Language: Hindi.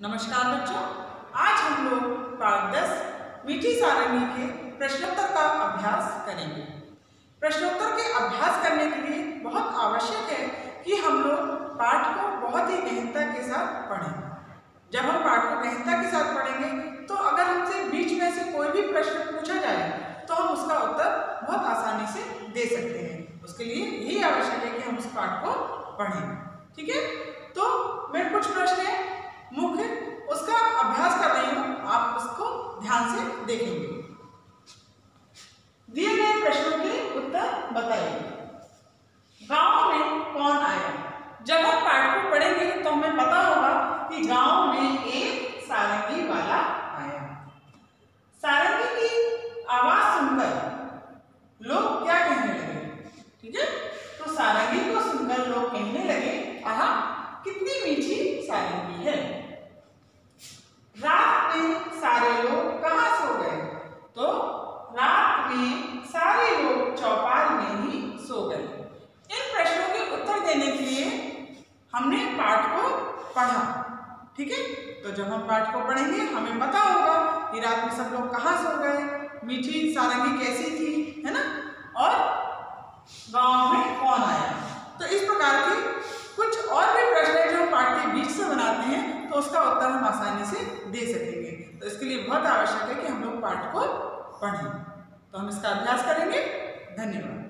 नमस्कार बच्चों, आज हम लोग पाठ दस, मीठी सारंगी के प्रश्नोत्तर का अभ्यास करेंगे। प्रश्नोत्तर के अभ्यास करने के लिए बहुत आवश्यक है कि हम लोग पाठ को बहुत ही गहनता के साथ पढ़ें। जब हम पाठ को गहनता के साथ पढ़ेंगे तो अगर हमसे बीच में से कोई भी प्रश्न पूछा जाए तो हम उसका उत्तर बहुत आसानी से दे सकते हैं। उसके लिए यही आवश्यक है कि हम उस पाठ को पढ़ें। ठीक है तो मैं कुछ प्रश्न है मुख्य उसका अभ्यास कर रही हूँ आप उसको ध्यान से देखेंगे। दिए गए प्रश्नों के उत्तर बताइए गाँव में कौन आया? जब हम पाठ को पढ़ेंगे तो हमें पता होगा कि गाँव में एक सारंगी वाला आया। सारंगी की आवाज़ सुनकर लोग क्या कहने लगे? ठीक है? तो सारंगी को सुनकर लोग कहने लगे आहा कितनी मीठी सारंगी है रात में सारे लोग कहाँ सो गए तो रात में सारे लोग चौपाल में ही सो गए। इन प्रश्नों के उत्तर देने के लिए हमने पाठ को पढ़ा, ठीक है? तो जब हम पाठ को पढ़ेंगे, हमें पता होगा कि रात में सब लोग कहाँ सो गए, मीठी सारंगी कैसी थी, है ना? और गाँव में कौन आया? तो इस प्रकार के कुछ और भी प्रश्न जो हम पाठ के बीच से बनाते हैं तो उसका उत्तर हम आसानी से दे सकेंगे। तो इसके लिए बहुत आवश्यक है कि हम लोग पाठ को पढ़ें। तो हम इसका अभ्यास करेंगे। धन्यवाद।